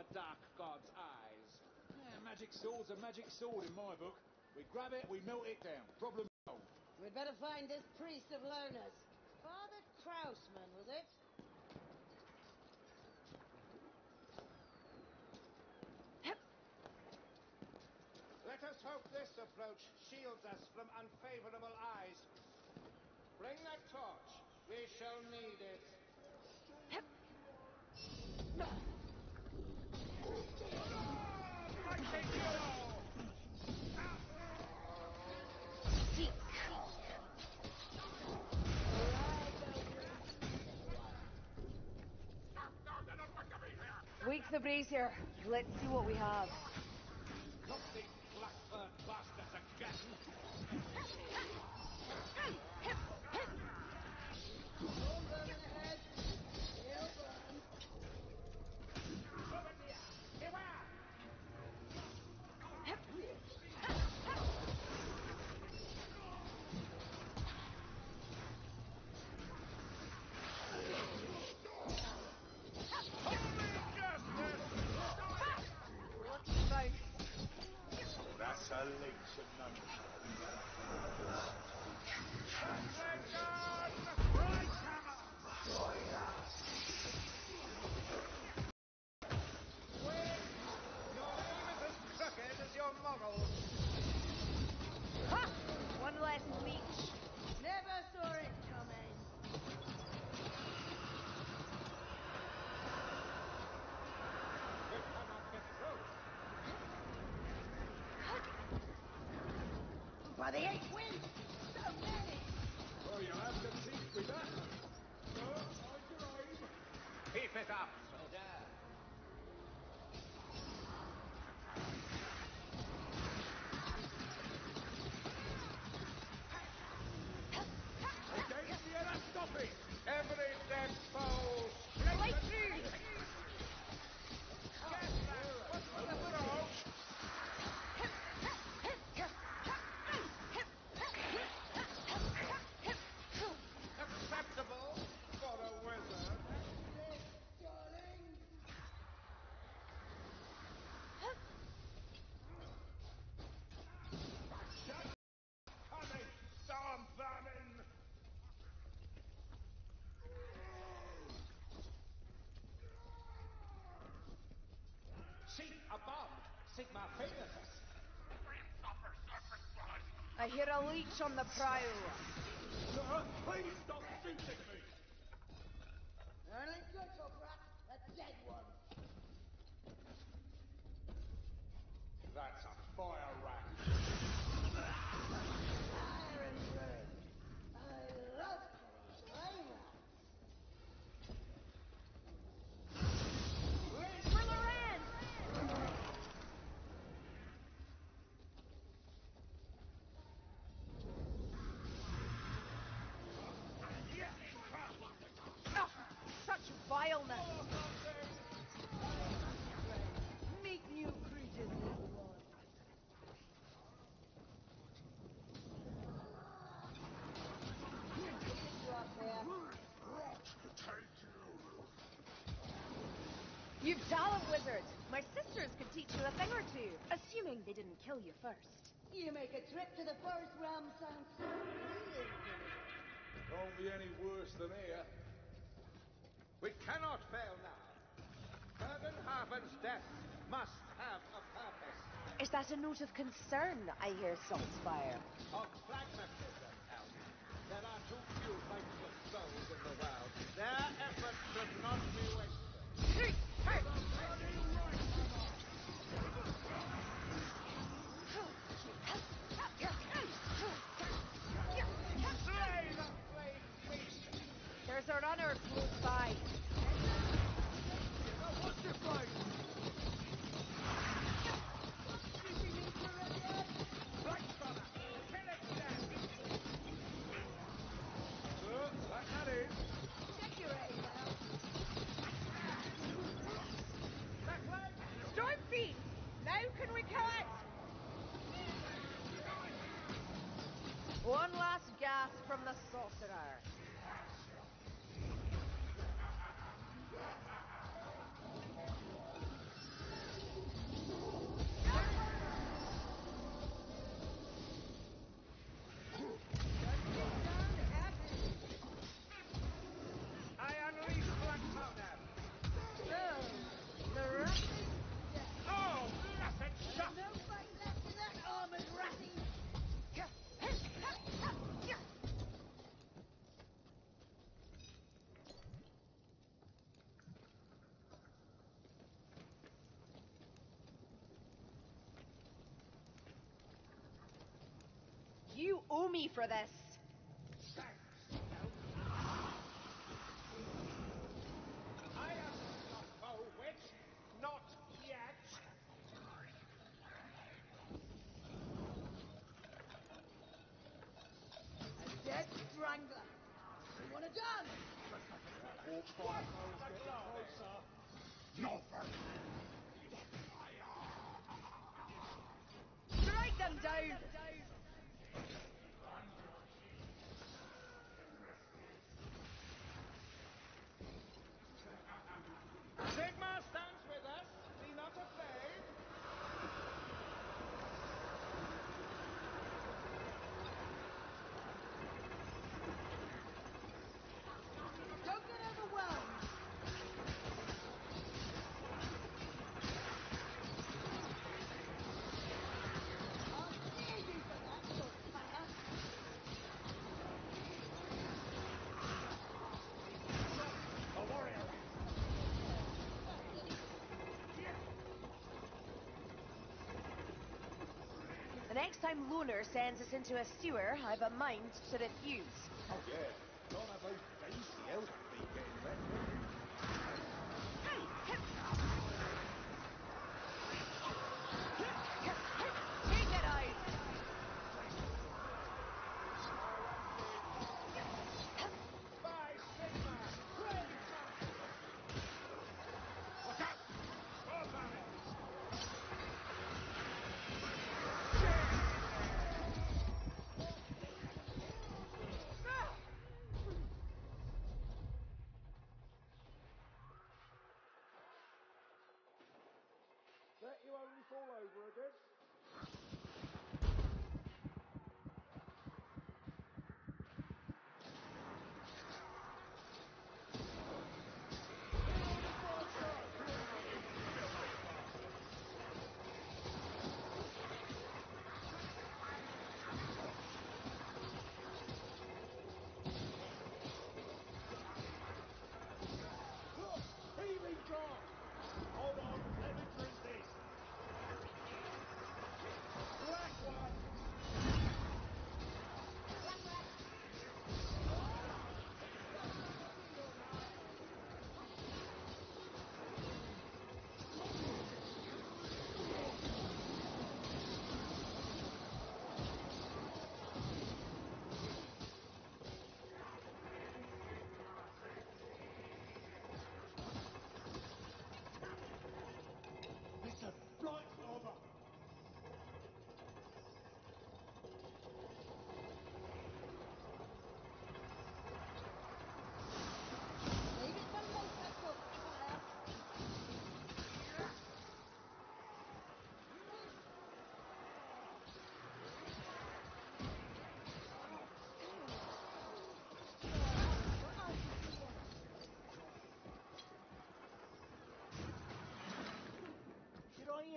the Dark God's eyes. Yeah, magic sword's a magic sword in my book. We grab it, we melt it down. Problem solved. We'd better find this priest of Lohner's. Father Krausman, was it? Let us hope this approach shields us from unfavorable eyes. Bring that torch. We shall need it. Wake the brazier. Let's see what we have. Not these blackbird bastards again. Don't burn in the head. It'll burn. What's the sound? That's a leech of none. Your aim is as crooked as your morals. Ha! One less leech. Never saw it coming. We cannot get through. By the eight winds! So many! Well, you'll have to teach me that. No, I grind. Keep it up, above. Sigma. I hear a leech on the prowl. Sir, please stop shooting me. Early good, your brat. A dead one. That's a fire rat. Fire and blood. I love killing flame rats. For Loren! Ah, such vileness! Make new creatures, little one. You up there? You talent wizard! My sisters could teach you a thing or two, assuming they didn't kill you first. You make a trip to the forest realm sound so appealing to me. Won't be any worse than here. We cannot fail now. Bergenhaven's death must have a purpose. Is that a note of concern I hear, Saltzpyre? Of pragmatism, Elder. There are too few righteous souls in the world. Their efforts should not be wasted. There's a runner close by. You owe me for this. I am not poet, not yet. A dead strangler. You want to dance? No. Strike them down! next time Lohner sends us into a sewer, I've a mind to refuse. Oh, yeah. all over again.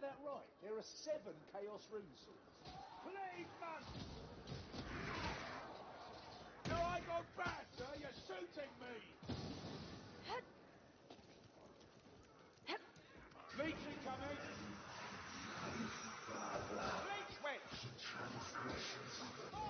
hear that right? There are seven Chaos Runes. Please, man! Do I go back, sir? You're shooting me! Leech incoming! Leech witch! Transgressions oh,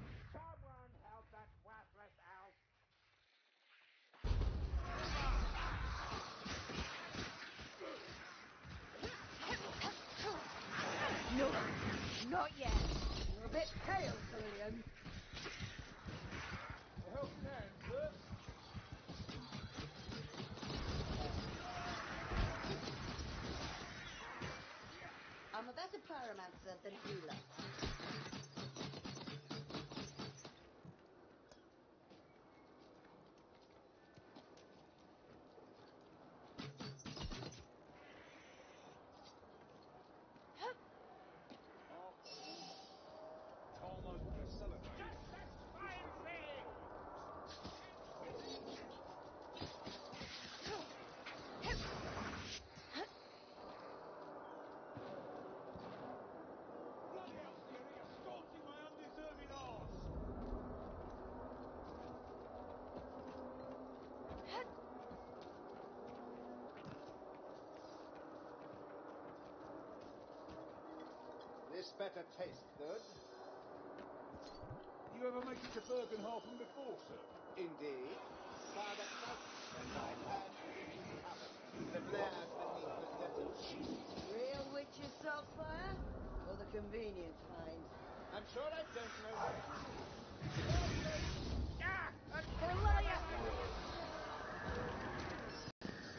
a better pyromancer than healer. Almost better taste good. You ever make it to Bergenhafen before, sir? Indeed. Father Crouch and I had. The blares beneath the desert. Real witches fire, or the convenient kind? I'm sure I don't know which. Goliath!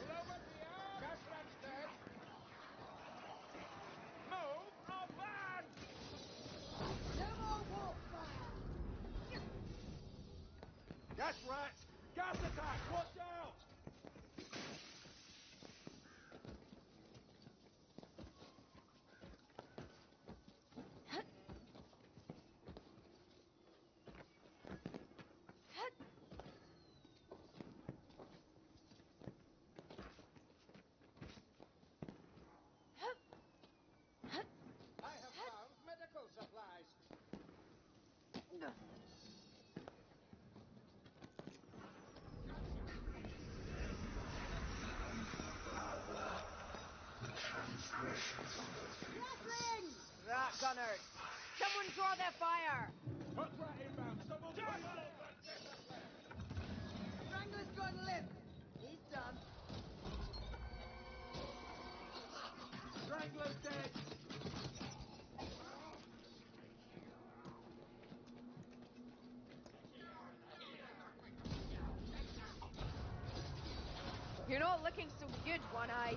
Lower the arm! Gas rat's dead. Move! I'll ban! No more warp fire! Gas! Gas attack! Watch out! I have found medical supplies. Wrestling! Rat gunners! Someone draw their fire! Hook rat inbound! Someone Strangler's gone limp. He's done. Strangler's dead! You're not looking so good, One Eye.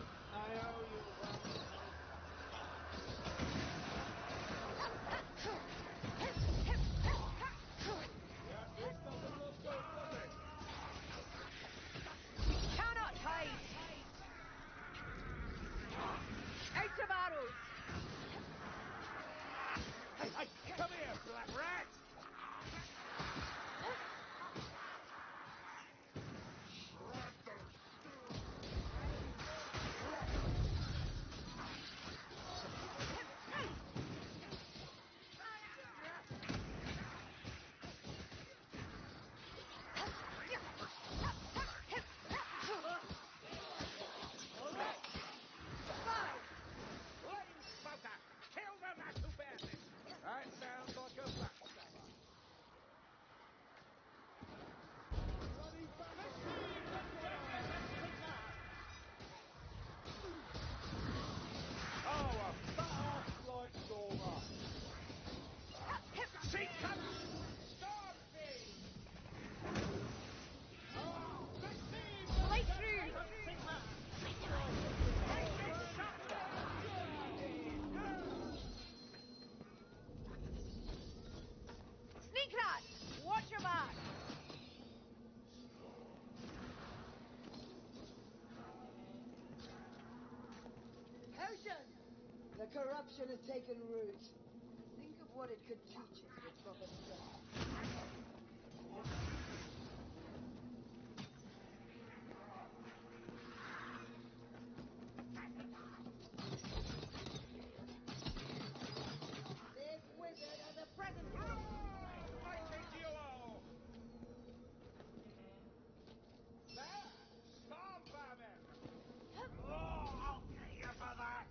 Corruption has taken root. Think of what it could teach us with proper study. This wizard has a present for us. Mighty duo! There! Storm vermin! Oh, I'll get you for that!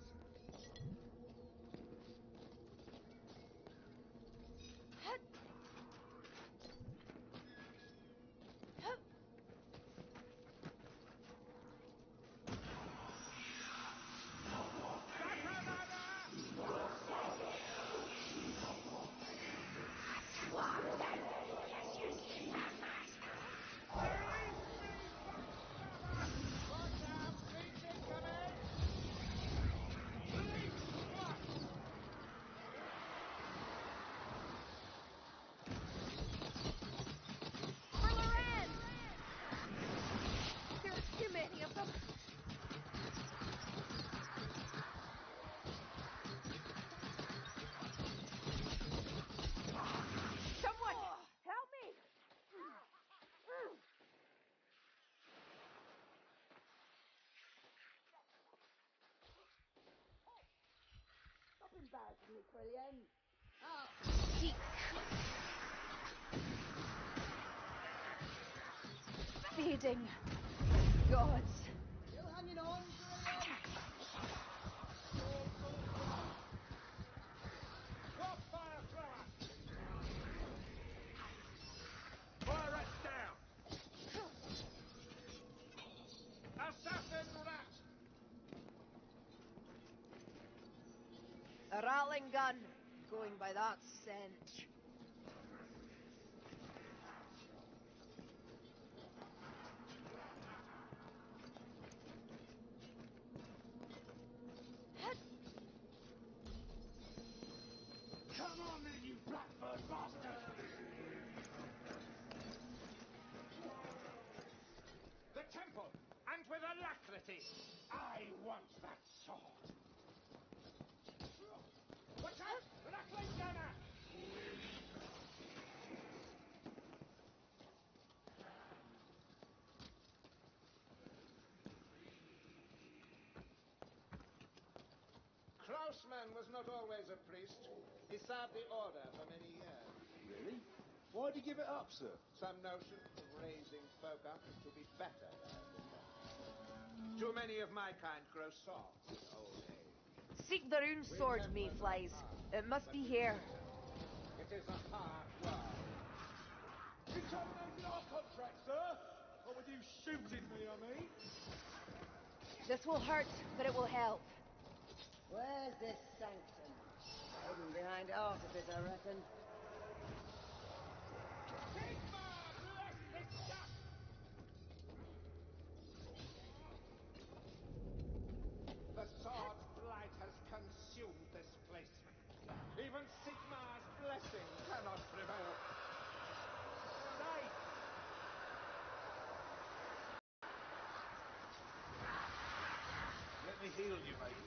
Kerillian. Oh. Feeding. Gods. still hanging on, Kerillian? Drop fire thrower! Fire rats down! Assassin rat! A rattling gun. Going by that scent. Come on then, you blackbird bastard! The temple! And with alacrity! I want that sword! Watch out! Rattling gunner! Klausman was not always a priest. He served the order for many years. Really? Why'd you give it up, sir? Some notion of raising folk up to be better than. Too many of my kind grow soft in old age. Seek the rune sword, mayflies. It must be here. It is a hard world. You terminated our contract, sir! Or with you shooting me, I mean? This will hurt, but it will help. Where's this sanctum? Hidden behind artifice, I reckon. The sword's blight has consumed this place. Even Sigmar's blessing cannot prevail. Stay! Let me heal you, mate.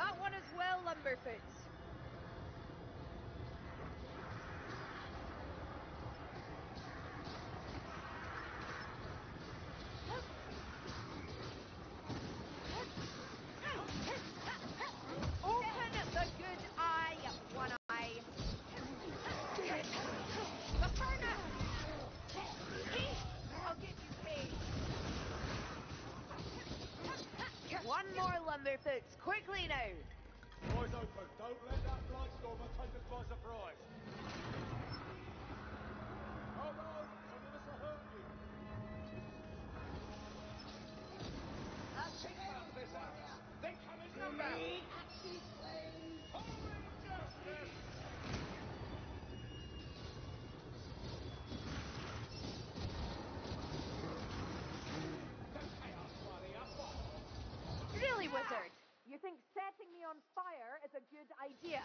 That one as well, Lumberfoot. On their foots. Quickly now. Eyes open. Don't let that blightstormer take us by surprise. Hold on. Some of us will hurt you. Think about this, Axe. They come in numbers. on fire is a good idea.